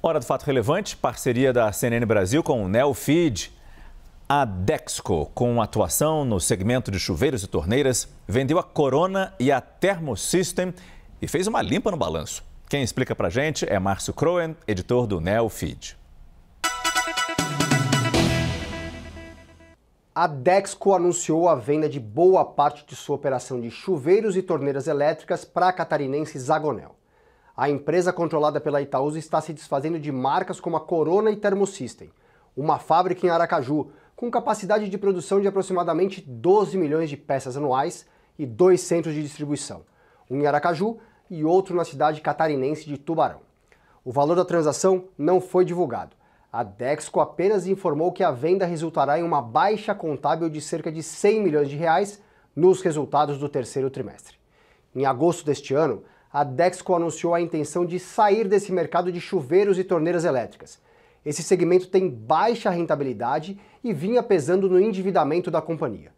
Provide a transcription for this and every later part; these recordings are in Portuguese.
Hora do fato relevante, parceria da CNN Brasil com o Neofeed. A Dexco, com atuação no segmento de chuveiros e torneiras, vendeu a Corona e a Thermosystem e fez uma limpa no balanço. Quem explica pra gente é Márcio Croen, editor do Neofeed. A Dexco anunciou a venda de boa parte de sua operação de chuveiros e torneiras elétricas para a catarinense Zagonel. A empresa controlada pela Itaúsa está se desfazendo de marcas como a Corona e Thermosystem, uma fábrica em Aracaju com capacidade de produção de aproximadamente 12 milhões de peças anuais e dois centros de distribuição, um em Aracaju e outro na cidade catarinense de Tubarão. O valor da transação não foi divulgado. A Dexco apenas informou que a venda resultará em uma baixa contábil de cerca de 100 milhões de reais nos resultados do terceiro trimestre. Em agosto deste ano, a Dexco anunciou a intenção de sair desse mercado de chuveiros e torneiras elétricas. Esse segmento tem baixa rentabilidade e vinha pesando no endividamento da companhia.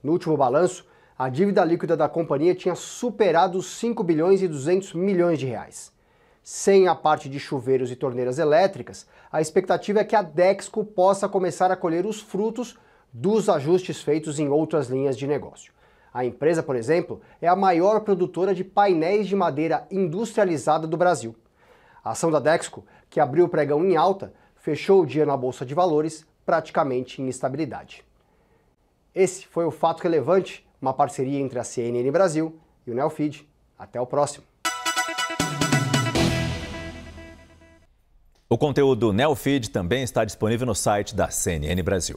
No último balanço, a dívida líquida da companhia tinha superado os 5 bilhões e 200 milhões de reais. Sem a parte de chuveiros e torneiras elétricas, a expectativa é que a Dexco possa começar a colher os frutos dos ajustes feitos em outras linhas de negócio. A empresa, por exemplo, é a maior produtora de painéis de madeira industrializada do Brasil. A ação da Dexco, que abriu o pregão em alta, fechou o dia na Bolsa de Valores praticamente em estabilidade. Esse foi o Fato Relevante, uma parceria entre a CNN Brasil e o Neofeed. Até o próximo. O conteúdo Neofeed também está disponível no site da CNN Brasil.